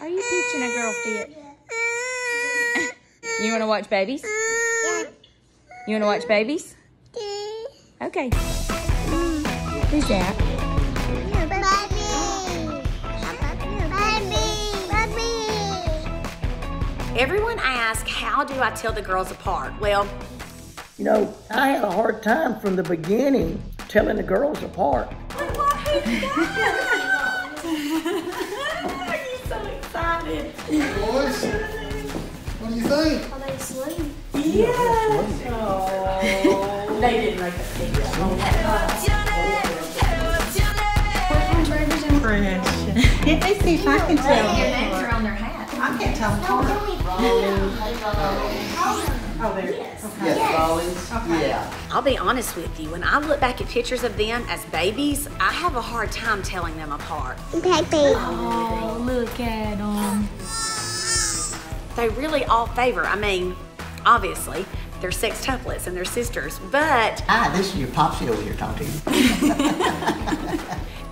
Are you teaching a girl fit? you want to watch babies? You want to watch babies? Okay. Who's that? Everyone asks, how do I tell the girls apart? Well, You know, I had a hard time from the beginning telling the girls apart. Boys, what do you think? they asleep? Yes. Oh. they didn't make a secret. Let me see if I can tell. Their names are on their hat. I can't tell them apart. Oh, there. Yes, Rawlings. Yeah. I'll be honest with you, when I look back at pictures of them as babies, I have a hard time telling them apart. Baby. Oh, look at them. They really all favor, I mean, obviously, they're sextuplets and they're sisters, but Ah, this is your Popsy over here talking to you.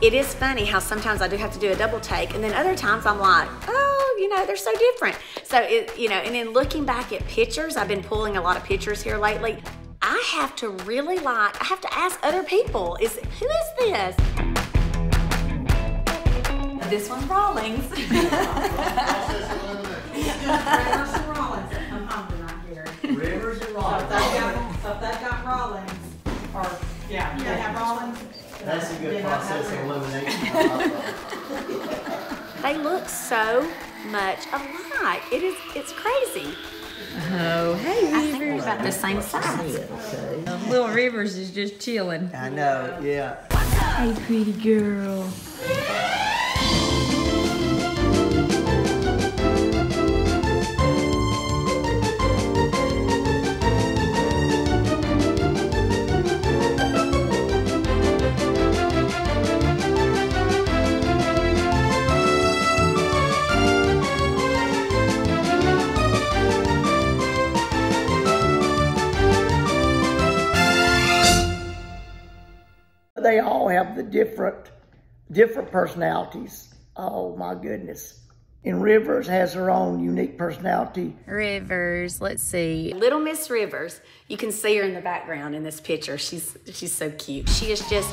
it is funny how sometimes I do have to do a double take, and then other times I'm like, oh, you know, they're so different. So, it, you know, and then looking back at pictures, I've been pulling a lot of pictures here lately. I have to really like, I have to ask other people, is who is this? This one's Rawlings. Rivers and Rawlings that come home tonight, Gary. Rivers and So if Rawlings. they got, so if they got Rawlings, or, yeah, they have Rawlings. That's a good then I have process of Rivers. elimination. they look so much alike. It is, it's crazy. Oh, hey, I think they're about the same size. okay Little Rivers is just chilling. I know, yeah. Hey, pretty girl. The different, different personalities. Oh my goodness. And Rivers has her own unique personality. Rivers, let's see. Little Miss Rivers, you can see her in the background in this picture. She's she's so cute. She is just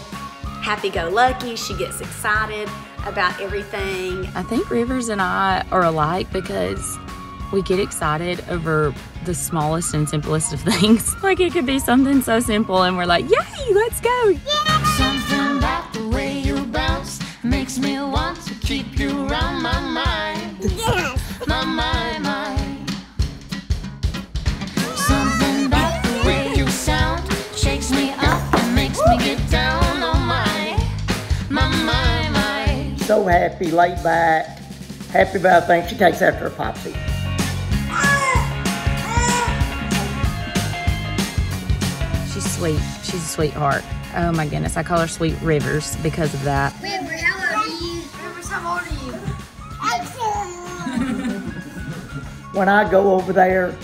happy-go-lucky. She gets excited about everything. I think Rivers and I are alike because we get excited over the smallest and simplest of things. like it could be something so simple and we're like, yay, let's go. Something makes me want to keep you around my mind. My mind, mind. Something about the way you sound shakes me up and makes me get down on my, my mind, mind. So happy, laid back, happy about things. She takes after her popsy. She's sweet. She's a sweetheart. Oh my goodness. I call her Sweet Rivers because of that. Rivers, When I go over there,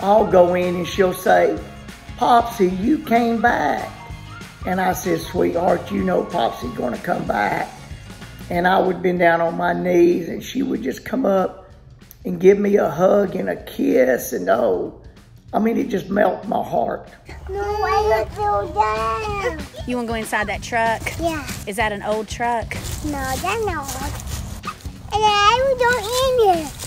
I'll go in and she'll say, Popsy, you came back. And I said, sweetheart, you know Popsy gonna come back. And I would bend down on my knees and she would just come up and give me a hug and a kiss and oh, I mean, it just melted my heart. No, I look so down. You want to go inside that truck? Yeah, Is that an old truck? no, that's not. And I don't in it.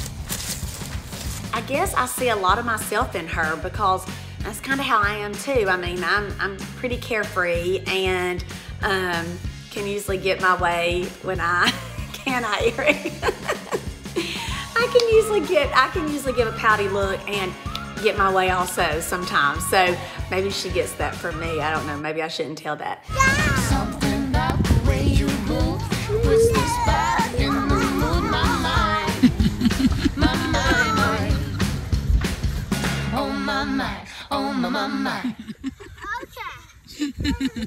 I guess I see a lot of myself in her because that's kind of how I am too. I mean, I'm I'm pretty carefree and um, can usually get my way when I can I. I can usually get I can usually give a pouty look and get my way also sometimes. So maybe she gets that from me. I don't know. Maybe I shouldn't tell that.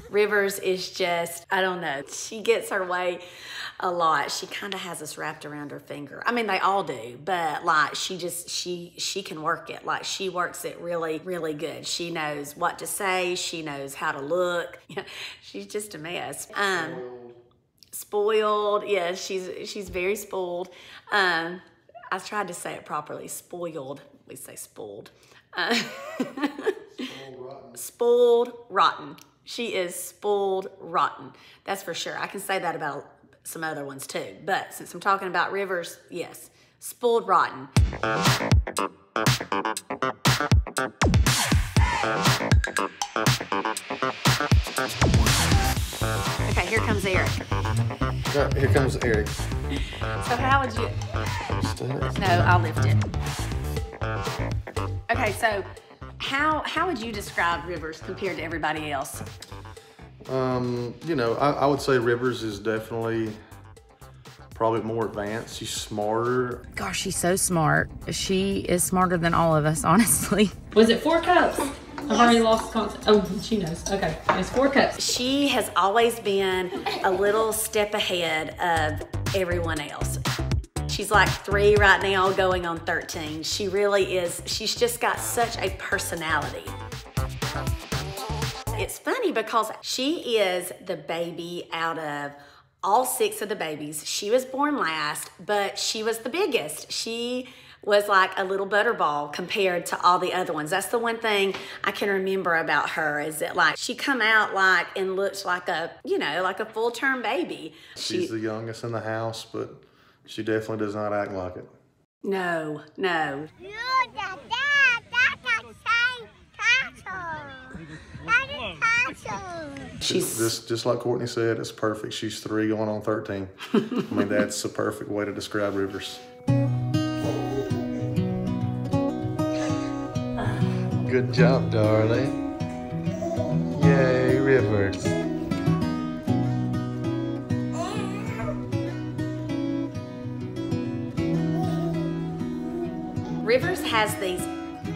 Rivers is just, I don't know, she gets her way a lot. She kind of has us wrapped around her finger. I mean, they all do, but like she just, she, she can work it. Like she works it really, really good. She knows what to say. She knows how to look. She's just a mess. Um, spoiled. Yeah, she's she's very spoiled. Um, I tried to say it properly. Spoiled. We say spoiled. Uh, spoiled rotten. She is spoiled rotten. That's for sure. I can say that about some other ones too. But since I'm talking about Rivers, yes, spoiled rotten. Okay, here comes Eric. Uh, Here comes Eric. So how would you? No, I'll lift it. Okay, so how how would you describe Rivers compared to everybody else? Um, you know, I, I would say Rivers is definitely probably more advanced. She's smarter. Gosh, she's so smart. She is smarter than all of us, honestly. Was it four cups? I've already lost concept. Oh, she knows. Okay, it's four cups. She has always been a little step ahead of everyone else. She's like three right now, going on 13. She really is, she's just got such a personality. It's funny because she is the baby out of all six of the babies. She was born last, but she was the biggest. She was like a little butterball compared to all the other ones. That's the one thing I can remember about her is that like she come out like and looks like a, you know, like a full-term baby. She's the youngest in the house, but she definitely does not act like it. No, no. Look at that. That's a same castle. That is castle. She's Just, just like Courtney said, it's perfect. She's three going on 13. I mean, that's the perfect way to describe Rivers. Good job, darling. Yay, Rivers. Rivers has these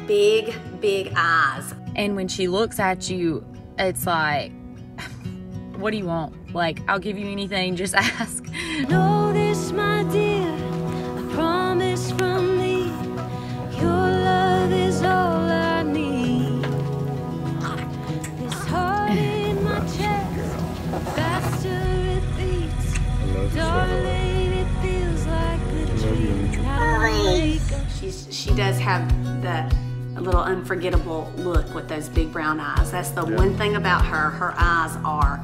big, big eyes. And when she looks at you, it's like, what do you want? Like, I'll give you anything, just ask. Know unforgettable look with those big brown eyes. That's the one thing about her. Her eyes are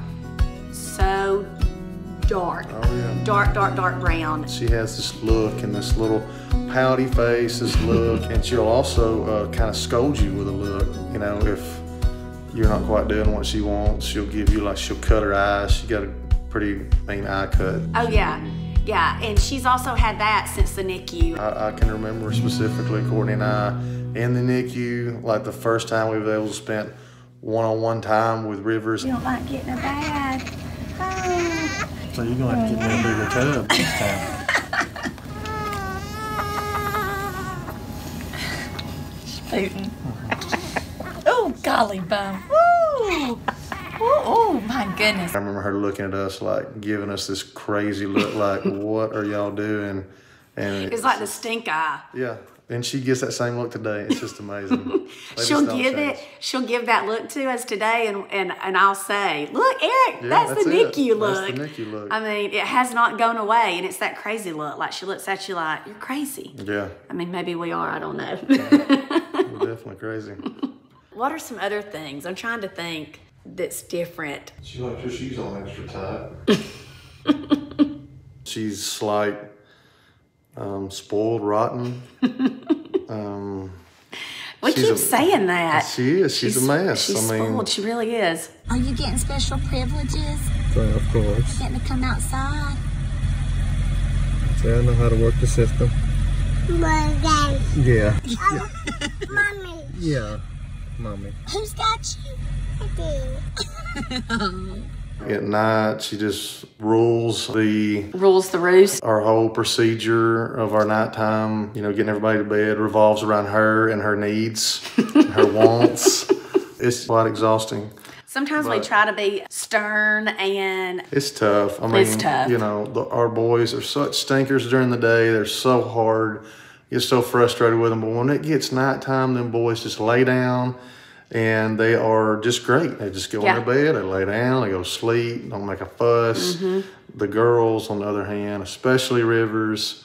so dark. Oh, yeah. Dark, dark, dark brown. She has this look and this little pouty face, this look, and she'll also uh, kind of scold you with a look. You know, if you're not quite doing what she wants, she'll give you like she'll cut her eyes. She got a pretty mean eye cut. Oh yeah. Yeah, and she's also had that since the NICU. I, I can remember specifically Courtney and I in the NICU, like the first time we were able to spend one-on-one time with Rivers. You don't like getting a bath. Oh. So you're gonna have to get me a bigger tub this time. Putin. oh, golly bum. Woo! Oh, oh, my goodness. I remember her looking at us like giving us this crazy look like, what are y'all doing? And It's like the stink eye. Yeah, and she gets that same look today. It's just amazing. She'll give change. it. She'll give that look to us today, and and, and I'll say, "Look, Eric, Yeah, that's, that's the it. NICU look." That's the NICU look. I mean, it has not gone away, and it's that crazy look. Like she looks at you like you're crazy. Yeah, I mean, maybe we are. I don't know. we're definitely crazy. what are some other things? I'm trying to think that's different. She likes her shoes on extra tight. She's like um, spoiled, rotten. Um, We She's keep a- saying that. she is. She's, a mess. She's I mean, spoiled. She really is. Are you getting special privileges? of course. Getting to come outside? See, I know how to work the system. Mommy. Yeah. Mommy. Yeah, mommy. Who's got you? I do. At night, she just rules the Rules the roost. our whole procedure of our nighttime, you know, getting everybody to bed revolves around her and her needs, her wants. It's quite exhausting. Sometimes we try to be stern and It's tough. I mean, It's tough. you know, the, our boys are such stinkers during the day. They're so hard. Get so frustrated with them. But when it gets nighttime, them boys just lay down and they are just great. They just go Yeah. in their bed, they lay down, they go to sleep, don't make a fuss. Mm-hmm. The girls, on the other hand, especially Rivers,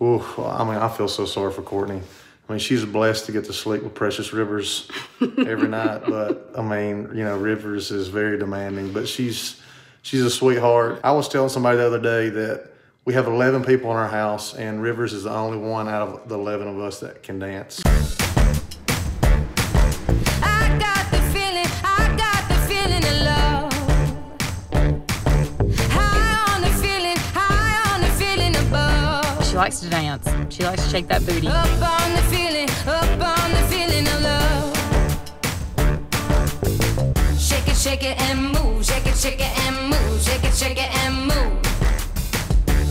oof, I mean, I feel so sorry for Courtney. I mean, she's blessed to get to sleep with Precious Rivers every night, but I mean, you know, Rivers is very demanding, but she's she's a sweetheart. I was telling somebody the other day that we have 11 people in our house, and Rivers is the only one out of the 11 of us that can dance. Likes to dance. She likes to shake that booty. Up on the feeling, up on the feeling of love. Shake it, shake it and move, shake it, shake it and move, shake it, shake it and move.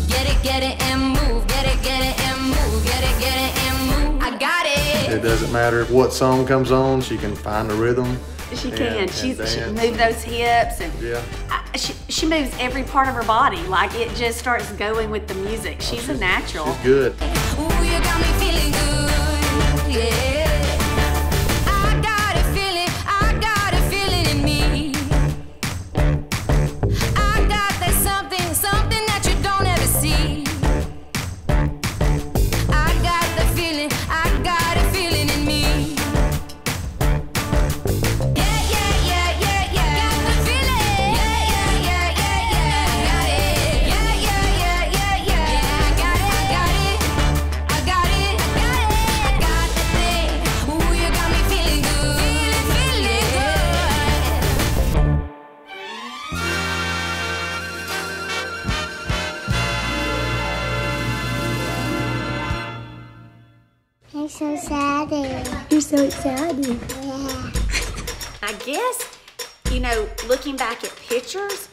Get it, get it and move, get it, get it and move, get it, get it and move. I got It it. doesn't matter what song comes on, she can find the rhythm. She can. and She's she dance. move those hips and Yeah. I, she, she moves every part of her body. Like it just starts going with the music. She's a natural. She's good. Ooh, I'm so excited. You're so excited. Eh? Eh? Yeah. I guess, you know, looking back at pictures,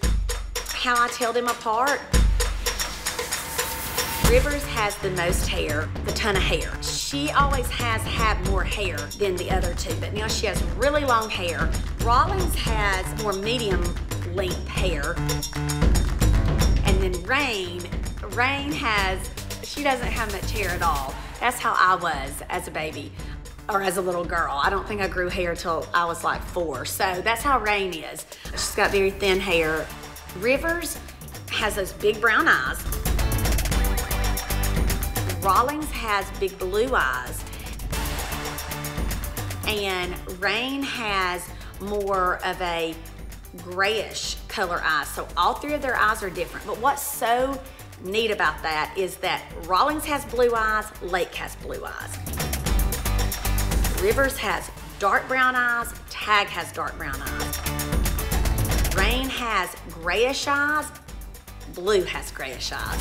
how I tell them apart. Rivers has the most hair, the ton of hair. She always has had more hair than the other two, but now she has really long hair. Rawlings has more medium length hair. And then Rayne, Rayne has, she doesn't have much hair at all. That's how I was as a baby or as a little girl. I don't think I grew hair till I was like four. So that's how Rayne is. She's got very thin hair. Rivers has those big brown eyes. Rawlings has big blue eyes. And Rayne has more of a grayish color eyes. So all three of their eyes are different. But what's so neat about that is that Rawlings has blue eyes, Layke has blue eyes. Rivers has dark brown eyes, Tag has dark brown eyes. Rayne has grayish eyes, Blu has grayish eyes.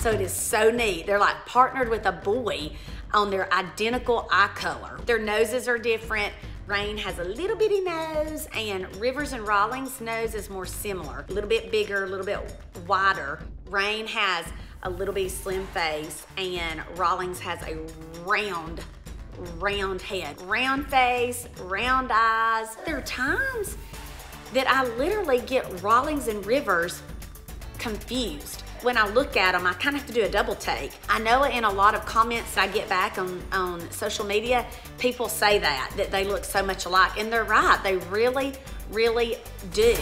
So it is so neat. They're like partnered with a boy on their identical eye color. Their noses are different. Rayne has a little bitty nose, and Rivers and Rawlings' nose is more similar. A little bit bigger, a little bit wider. Rayne has a little bitty slim face, and Rawlings has a round, round head. Round face, round eyes. There are times that I literally get Rawlings and Rivers confused. When I look at them, I kind of have to do a double take. I know in a lot of comments I get back on, on social media, people say that, that they look so much alike. And they're right, they really, really do.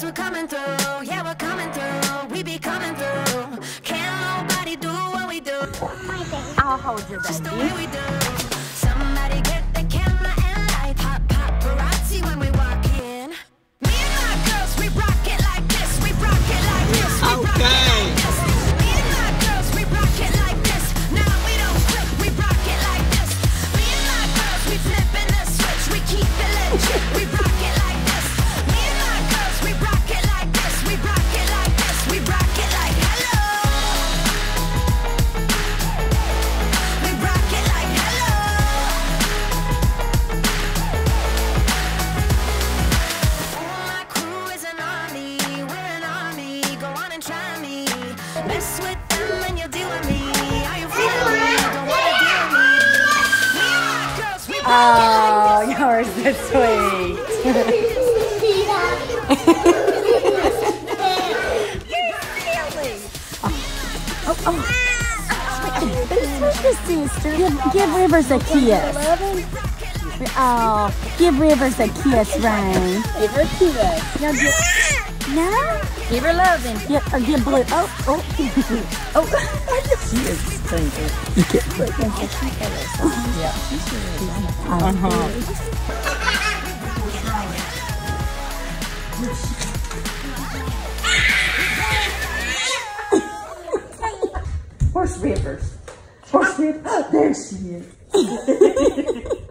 Cause we're coming through, yeah, we're coming through. We be coming through. Can't nobody do what we do. I'll hold you, baby. Just the way we do. kiss, sister. Give, give Rivers a kiss. Oh, give Rivers a kiss, Ryan. Give her a kiss. No, give, no. Give her loving. Yeah, uh, or give Blu. Oh, oh. oh. she is stinking. You can't Yeah, she's really Uh huh. Horse Rivers. Ah, there she is.